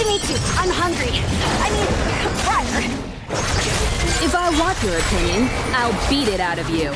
to meet you. I'm hungry. I mean, fire. If I want your opinion, I'll beat it out of you.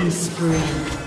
Killing spree.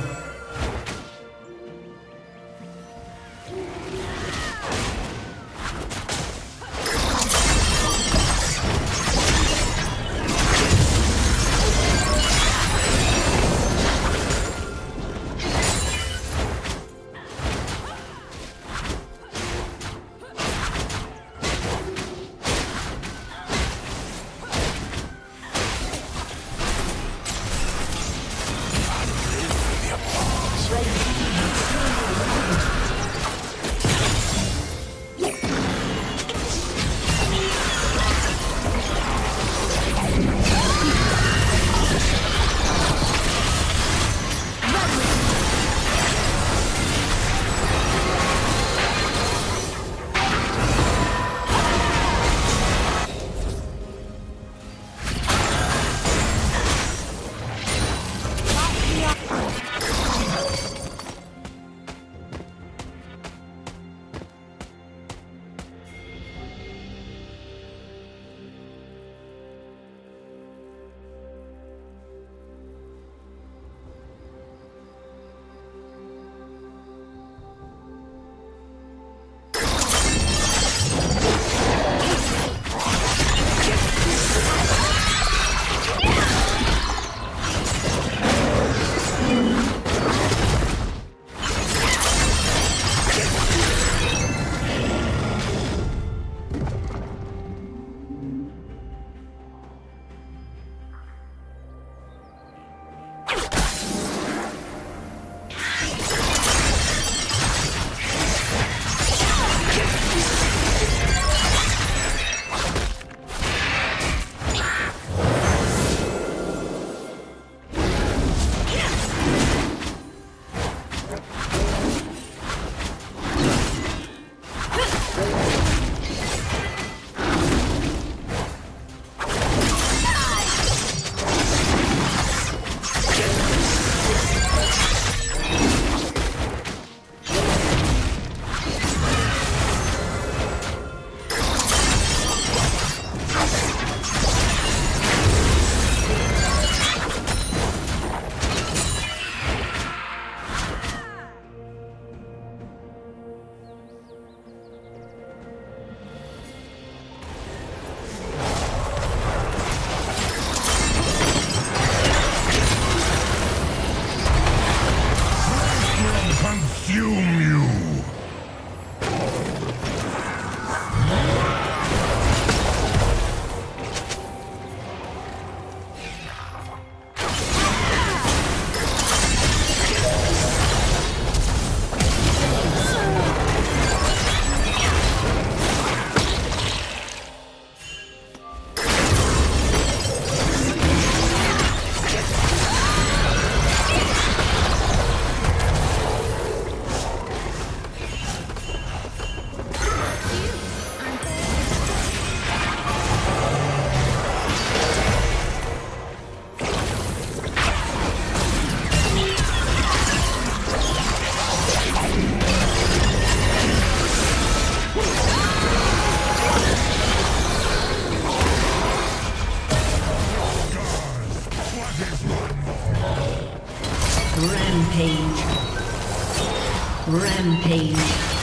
Rampage. Rampage.